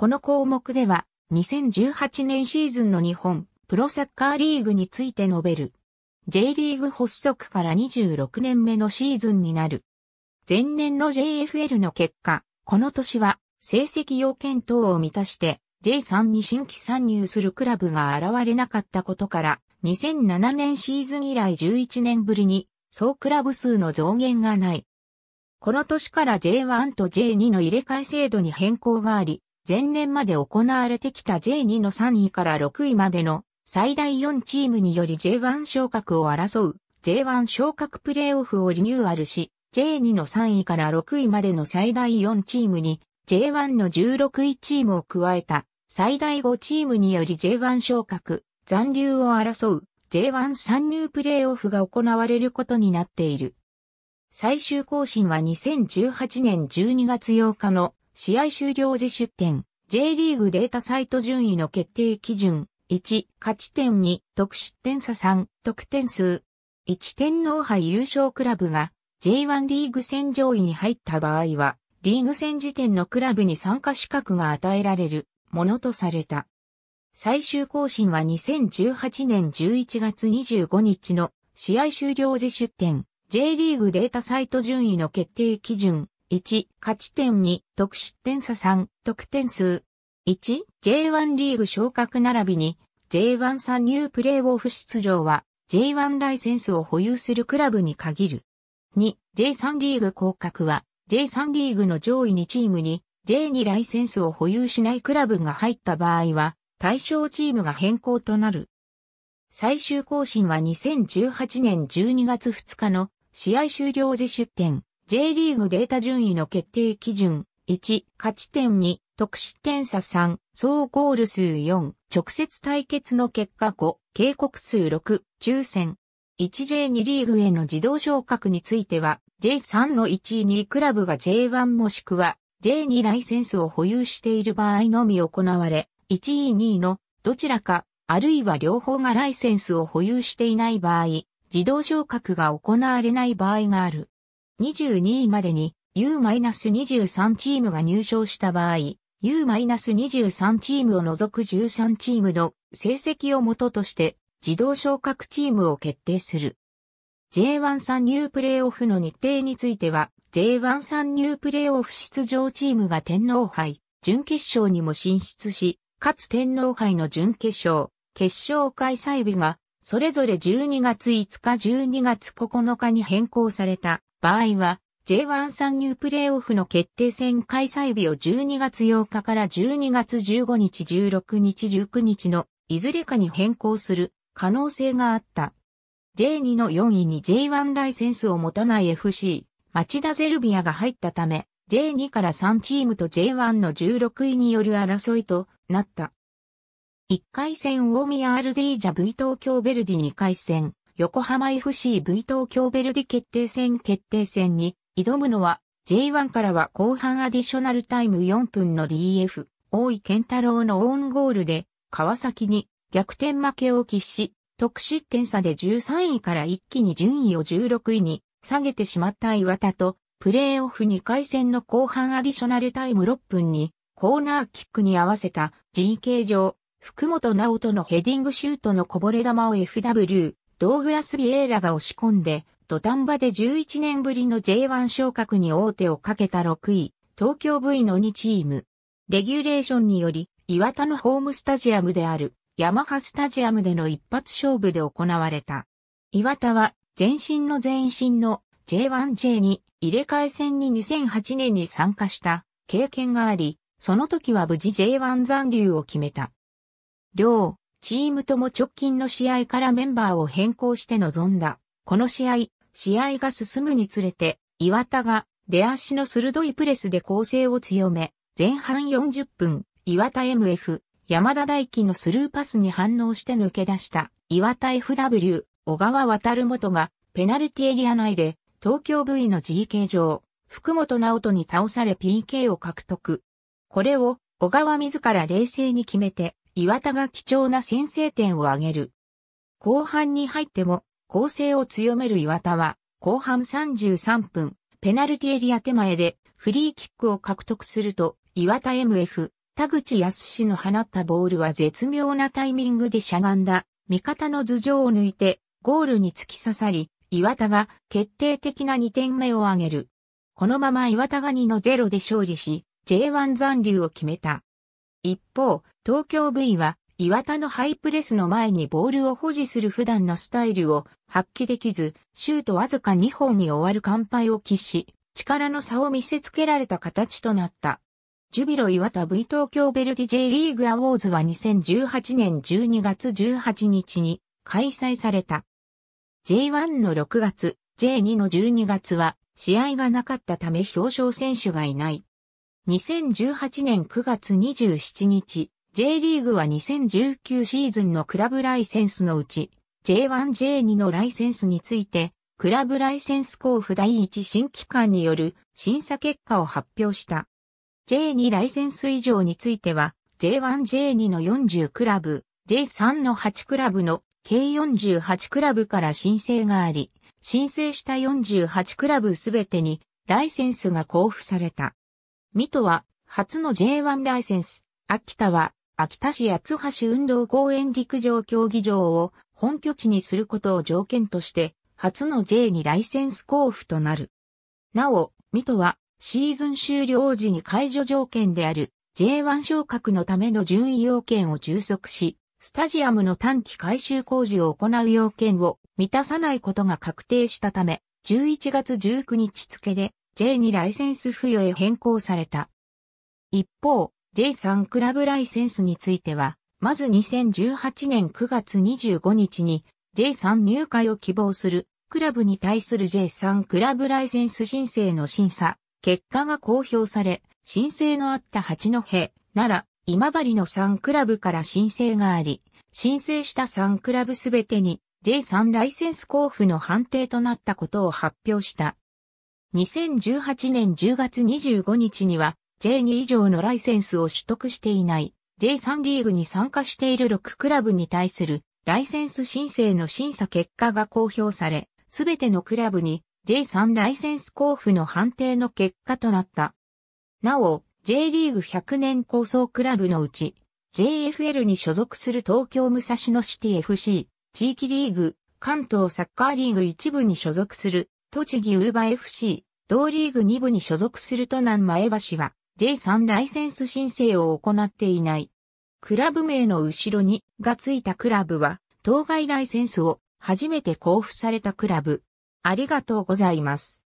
この項目では、2018年シーズンの日本プロサッカーリーグについて述べる。J リーグ発足から26年目のシーズンになる。前年の JFL の結果、この年は成績要件等を満たして J3 に新規参入するクラブが現れなかったことから、2007年シーズン以来11年ぶりに総クラブ数の増減がない。この年から J1 と J2 の入れ替え制度に変更があり、前年まで行われてきた J2 の3位から6位までの最大4チームにより J1 昇格を争う。J1 昇格プレーオフをリニューアルし、J2 の3位から6位までの最大4チームに J1 の16位チームを加えた。最大5チームにより J1 昇格、残留を争う。J1 参入プレーオフが行われることになっている。最終更新は2018年12月8日の試合終了時出展、J リーグデータサイト順位の決定基準、1、勝ち点2、得失点差3、得点数。1天皇杯優勝クラブが J1 リーグ戦上位に入った場合は、リーグ戦時点のクラブに参加資格が与えられるものとされた。最終更新は2018年11月25日の試合終了時出展。J リーグデータサイト順位の決定基準。1、勝ち点2、得失点差3、得点数。1、J1 リーグ昇格並びに J1 参入プレーオフ出場は J1 ライセンスを保有するクラブに限る。2、J3 リーグ降格は J3 リーグの上位2チームに J2 ライセンスを保有しないクラブが入った場合は対象チームが変更となる。最終更新は2018年12月2日の試合終了時出展、J リーグデータ順位の決定基準、1、勝ち点2、得失点差3、総ゴール数4、直接対決の結果5、警告数6、抽選。1J2 リーグへの自動昇格については、J3 の1位2クラブが J1 もしくは J2 ライセンスを保有している場合のみ行われ、1位2位のどちらか、あるいは両方がライセンスを保有していない場合、自動昇格が行われない場合がある。22位までに U-23 チームが入賞した場合、U-23 チームを除く13チームの成績をもととして自動昇格チームを決定する。J1 参入プレーオフの日程については、J1 参入プレーオフ出場チームが天皇杯、準決勝にも進出し、かつ天皇杯の準決勝、決勝開催日がそれぞれ12月5日12月9日に変更された場合は、J1 参入プレーオフの決定戦開催日を12月8日から12月15日16日19日のいずれかに変更する可能性があった。J2 の4位に J1 ライセンスを持たない FC、町田ゼルビアが入ったため、J2 から3チームと J1 の16位による争いとなった。1回戦大宮アルディージャ V 東京ベルディ2回戦、横浜 FC V 東京ベルディ決定戦決定戦に挑むのは J1 からは後半アディショナルタイム4分の DF、大井健太郎のオウンゴールで川崎に逆転負けを喫し、得失点差で13位から一気に順位を16位に下げてしまった岩田と、プレーオフ2回戦の後半アディショナルタイム6分にコーナーキックに合わせた GK 上福本直人のヘディングシュートのこぼれ球を FW、ドーグラス・ビエーラが押し込んで、土壇場で11年ぶりの J1 昇格に王手をかけた6位、東京 V の2チーム。レギュレーションにより、岩田のホームスタジアムである、ヤマハスタジアムでの一発勝負で行われた。岩田は、前身の前身の J1J に入れ替え戦に2008年に参加した経験があり、その時は無事 J1 残留を決めた。両、チームとも直近の試合からメンバーを変更して臨んだ。この試合、試合が進むにつれて、岩田が出足の鋭いプレスで攻勢を強め、前半40分、岩田 MF、山田大輝のスルーパスに反応して抜け出した岩田 FW、小川渡元がペナルティエリア内で東京 V の GK 上、福本直人に倒され PK を獲得。これを小川自ら冷静に決めて岩田が貴重な先制点を挙げる。後半に入っても攻勢を強める岩田は後半33分ペナルティエリア手前でフリーキックを獲得すると岩田 MF 田口康の放ったボールは絶妙なタイミングでしゃがんだ、味方の頭上を抜いて、ゴールに突き刺さり、岩田が決定的な2点目を挙げる。このまま岩田が2の0で勝利し、J1 残留を決めた。一方、東京 V は岩田のハイプレスの前にボールを保持する普段のスタイルを発揮できず、シュートわずか2本に終わる完敗を喫し、力の差を見せつけられた形となった。ジュビロ岩田 V 東京ベルディ J リーグアウォーズは2018年12月18日に開催された。J1 の6月、J2 の12月は試合がなかったため表彰選手がいない。2018年9月27日、J リーグは2019シーズンのクラブライセンスのうち、J1、J2 のライセンスについて、クラブライセンス交付第一新規関による審査結果を発表した。J2 ライセンス以上については、J1、J2 の40クラブ、J3 の8クラブの計48クラブから申請があり、申請した48クラブすべてにライセンスが交付された。水戸は初の J1 ライセンス、秋田は秋田市八橋運動公園陸上競技場を本拠地にすることを条件として、初の J にライセンス交付となる。なお、水戸はシーズン終了時に解除条件である J1 昇格のための順位要件を充足し、スタジアムの短期改修工事を行う要件を満たさないことが確定したため、11月19日付で J にライセンス付与へ変更された。一方、J3 クラブライセンスについては、まず2018年9月25日に J3 入会を希望するクラブに対する J3 クラブライセンス申請の審査、結果が公表され、申請のあった八戸、奈良、今治の3クラブから申請があり、申請した3クラブすべてに J3 ライセンス交付の判定となったことを発表した。2018年10月25日には J2 以上のライセンスを取得していない J3 リーグに参加している6クラブに対するライセンス申請の審査結果が公表され、すべてのクラブに J3 ライセンス交付の判定の結果となった。なお、J リーグ100年構想クラブのうち、JFL に所属する東京武蔵野シティ FC、地域リーグ、関東サッカーリーグ1部に所属する、栃木ウーバー FC、同リーグ2部に所属する都南前橋は、J3 ライセンス申請を行っていない。クラブ名の後ろにがついたクラブは、当該ライセンスを初めて交付されたクラブ。ありがとうございます。